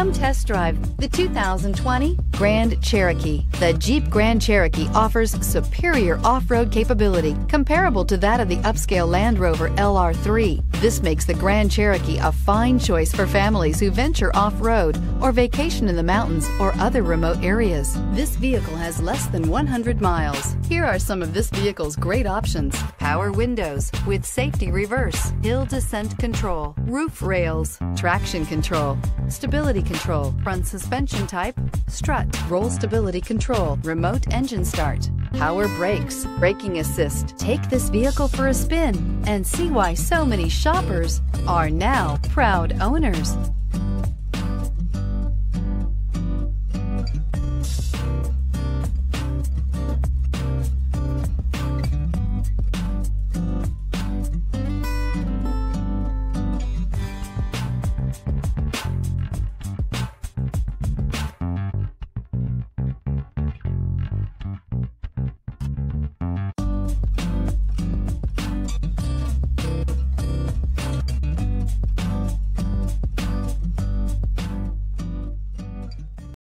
Come test drive the 2020 Grand Cherokee. The Jeep Grand Cherokee offers superior off-road capability comparable to that of the upscale Land Rover LR3. This makes the Grand Cherokee a fine choice for families who venture off-road or vacation in the mountains or other remote areas. This vehicle has less than 100 miles. Here are some of this vehicle's great options. Power windows with safety reverse, hill descent control, roof rails, traction control, stability control, front suspension type, strut, roll stability control, remote engine start, power brakes, braking assist. Take this vehicle for a spin and see why so many shoppers are now proud owners.